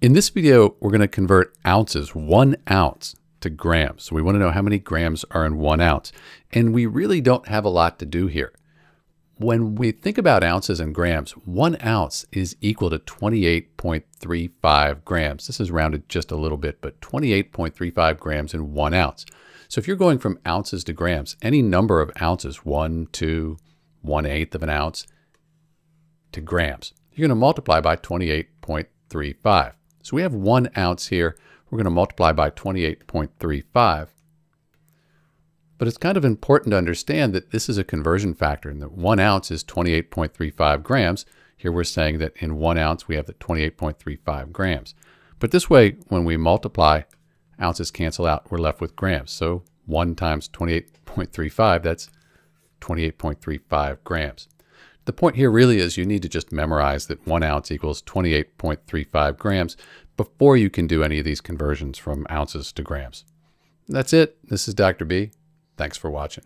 In this video, we're going to convert ounces, one ounce, to grams. So we want to know how many grams are in one ounce. And we really don't have a lot to do here. When we think about ounces and grams, one ounce is equal to 28.35 grams. This is rounded just a little bit, but 28.35 grams in one ounce. So if you're going from ounces to grams, any number of ounces, one, two, one eighth of an ounce, to grams, you're going to multiply by 28.35. So we have one ounce here. We're going to multiply by 28.35. But it's kind of important to understand that this is a conversion factor and that one ounce is 28.35 grams. Here we're saying that in one ounce we have the 28.35 grams. But this way, when we multiply, ounces cancel out. We're left with grams. So 1 times 28.35, that's 28.35 grams. The point here really is you need to just memorize that one ounce equals 28.35 grams before you can do any of these conversions from ounces to grams. That's it. This is Dr. B. Thanks for watching.